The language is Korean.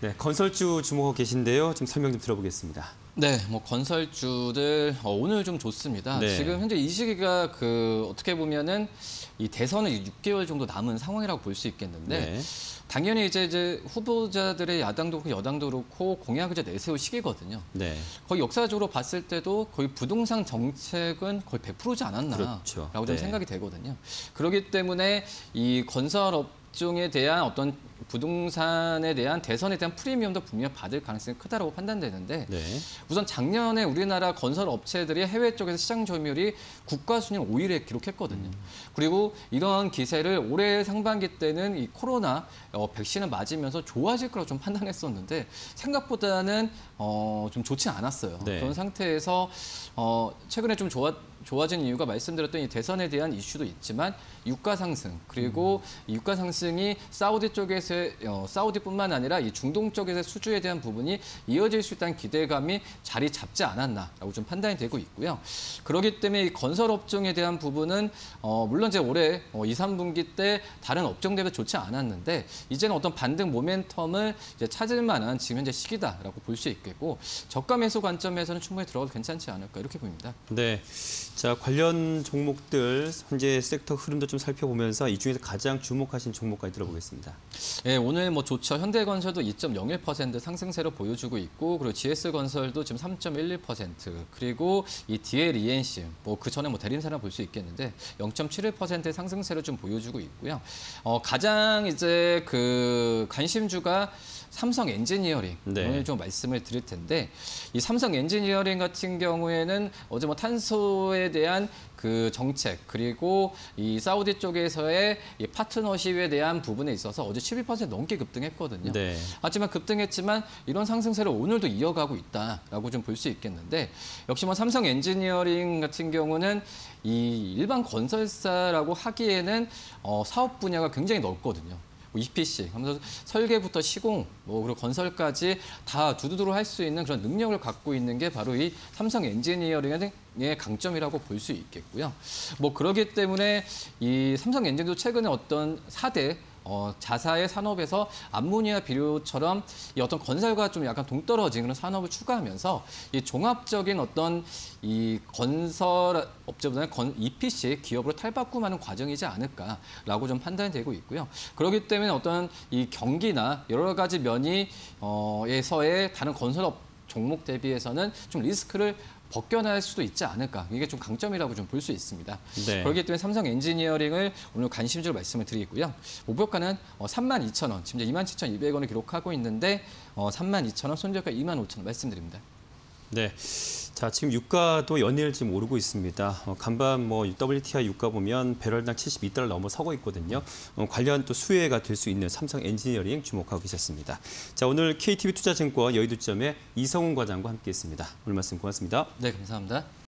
네, 건설주 주목하고 계신데요. 좀 설명 좀 들어보겠습니다. 네, 뭐 건설주들 어, 오늘 좀 좋습니다. 네. 지금 현재 이 시기가 그 어떻게 보면은 이 대선은 6개월 정도 남은 상황이라고 볼 수 있겠는데 네. 당연히 이제 이제 후보자들의 야당도 그렇고 여당도 그렇고 공약을 이제 내세울 시기거든요. 네. 거의 역사적으로 봤을 때도 거의 부동산 정책은 거의 100%지 않았나라고 그렇죠. 좀 네. 생각이 되거든요. 그렇기 때문에 이 건설 업종에 대한 어떤 부동산에 대한 대선에 대한 프리미엄도 분명 받을 가능성이 크다고 판단되는데 네. 우선 작년에 우리나라 건설 업체들이 해외 쪽에서 시장 점유율이 국가 순위 5위를 기록했거든요. 그리고 이러한 기세를 올해 상반기 때는 이 코로나 어, 백신을 맞으면서 좋아질 거라고 좀 판단했었는데 생각보다는 어, 좀 좋지 않았어요. 네. 그런 상태에서 어, 최근에 좀 좋아 좋아진 이유가 말씀드렸던 이 대선에 대한 이슈도 있지만 유가 상승 그리고 이 유가 상승이 사우디 쪽에서 의 어, 사우디뿐만 아니라 이 중동 쪽에서의 수주에 대한 부분이 이어질 수 있다는 기대감이 자리 잡지 않았나라고 좀 판단이 되고 있고요. 그렇기 때문에 이 건설 업종에 대한 부분은 어, 물론 이제 올해 어, 2, 3분기 때 다른 업종 대비 좋지 않았는데 이제는 어떤 반등 모멘텀을 이제 찾을 만한 지금 현재 시기다라고 볼 수 있겠고 저가 매수 관점에서는 충분히 들어가도 괜찮지 않을까 이렇게 보입니다. 네. 자, 관련 종목들 현재 섹터 흐름도 좀 살펴보면서 이 중에서 가장 주목하신 종목까지 들어보겠습니다. 네, 오늘 뭐 좋죠. 현대건설도 2.01% 상승세를 보여주고 있고, 그리고 GS건설도 지금 3.11%, 그리고 이 DL ENC, 뭐그 전에 뭐 대림사나 볼 수 있겠는데 0.71%의 상승세를 좀 보여주고 있고요. 어, 가장 이제 그 관심주가 삼성 엔지니어링 네. 오늘 좀 말씀을 드릴 텐데 이 삼성 엔지니어링 같은 경우에는 어제 뭐 탄소에 대한 그 정책 그리고 이 사우디 쪽에서의 이 파트너십에 대한 부분에 있어서 어제 12% 넘게 급등했거든요. 네. 하지만 급등했지만 이런 상승세를 오늘도 이어가고 있다라고 좀 볼 수 있겠는데 역시 뭐 삼성 엔지니어링 같은 경우는 이 일반 건설사라고 하기에는 어, 사업 분야가 굉장히 넓거든요. 뭐 EPC 하면서 설계부터 시공 뭐 그리고 건설까지 다 두두두루 할수 있는 그런 능력을 갖고 있는 게 바로 이 삼성 엔지니어링의 강점이라고 볼 수 있겠고요. 뭐 그러기 때문에 이 삼성 엔진도 최근에 어떤 4대 어, 자사의 산업에서 암모니아 비료처럼 이 어떤 건설과 좀 약간 동떨어진 그런 산업을 추가하면서 이 종합적인 어떤 이 건설 업체보다는 건 EPC 기업으로 탈바꿈하는 과정이지 않을까라고 좀 판단이 되고 있고요. 그렇기 때문에 어떤 이 경기나 여러 가지 면이 어, 에서의 다른 건설업 종목 대비해서는 좀 리스크를 벗겨날 수도 있지 않을까. 이게 좀 강점이라고 좀 볼 수 있습니다. 네. 그렇기 때문에 삼성 엔지니어링을 오늘 관심주로 말씀을 드리고요. 목표가는 어, 32,000원, 지금 이제 27,200원을 기록하고 있는데 어, 32,000원, 손절가 25,000원 말씀드립니다. 네. 자, 지금 유가도 연일 지금 오르고 있습니다. 어, 간밤 뭐 WTI 유가 보면 배럴당 72달러 넘어서고 있거든요. 어, 관련 또 수혜가 될 수 있는 삼성 엔지니어링 주목하고 계셨습니다. 자, 오늘 KTB 투자증권 여의도점의 이성훈 과장과 함께했습니다. 오늘 말씀 고맙습니다. 네, 감사합니다.